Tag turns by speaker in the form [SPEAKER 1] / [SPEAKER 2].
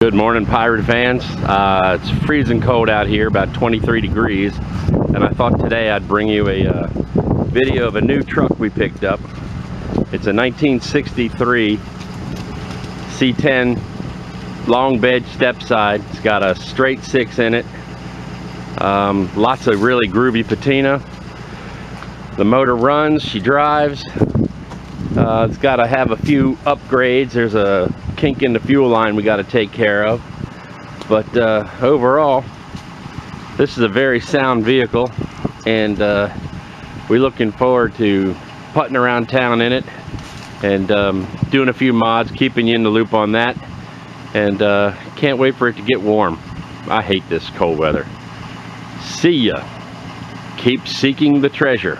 [SPEAKER 1] Good morning pirate fans. Uh, it's freezing cold out here, about 23 degrees. And I thought today I'd bring you a uh, video of a new truck we picked up. It's a 1963 C10 long bed step side. It's got a straight six in it. Um, lots of really groovy patina. The motor runs, she drives. Uh, it's got to have a few upgrades. There's a kink in the fuel line we got to take care of. But uh, overall, this is a very sound vehicle and uh, we're looking forward to putting around town in it and um, doing a few mods, keeping you in the loop on that. And uh, can't wait for it to get warm. I hate this cold weather. See ya. Keep seeking the treasure.